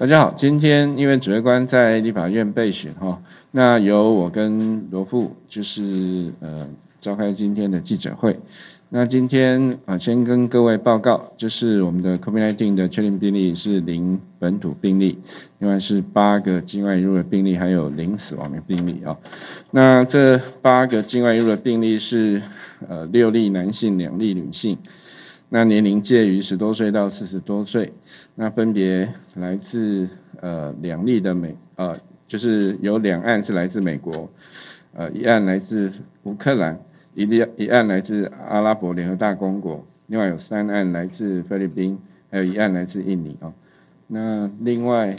大家好，今天因为指挥官在立法院备选哈，那由我跟罗富就是呃召开今天的记者会。那今天啊，先跟各位报告，就是我们的 COVID-19 的确定病例是零本土病例，另外是八个境外入的病例，还有零死亡的病例啊。那这八个境外入的病例是呃六例男性，两例女性。那年龄介于十多岁到四十多岁，那分别来自呃两例的美呃，就是有两案是来自美国，呃一案来自乌克兰，一例一案来自阿拉伯联合大公国，另外有三案来自菲律宾，还有一案来自印尼啊。那另外，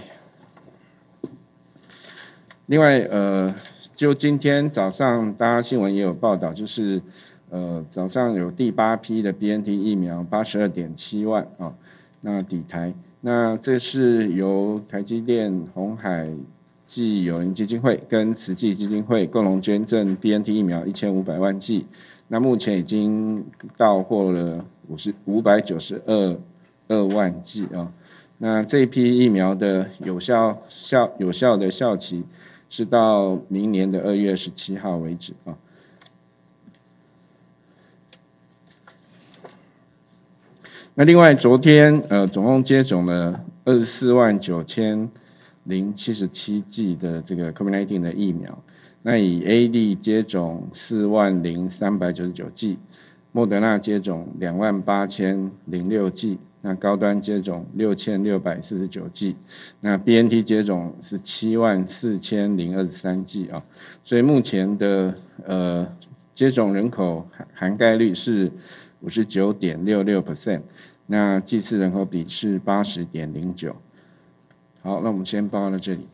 另外呃，就今天早上大家新闻也有报道，就是。呃，早上有第八批的 BNT 疫苗，八十二点七万啊，那底台，那这是由台积电、红海暨友人基金会跟慈济基金会共同捐赠 BNT 疫苗一千五百万剂，那目前已经到货了五十五百九十二二万剂啊，那这批疫苗的有效效有效的效期是到明年的二月十七号为止啊。那另外，昨天呃，总共接种了二十四万九千零七十七剂的这个 COVID-19 的疫苗。那以 A D 接种四万零三百九十九剂，莫德纳接种两万八千零六剂，那高端接种六千六百四十九剂，那 B N T 接种是七万四千零二十三剂啊。所以目前的呃接种人口涵涵盖率是。五十九点六六 percent，那祭祀人口比是八十点零九。好，那我们先报到这里。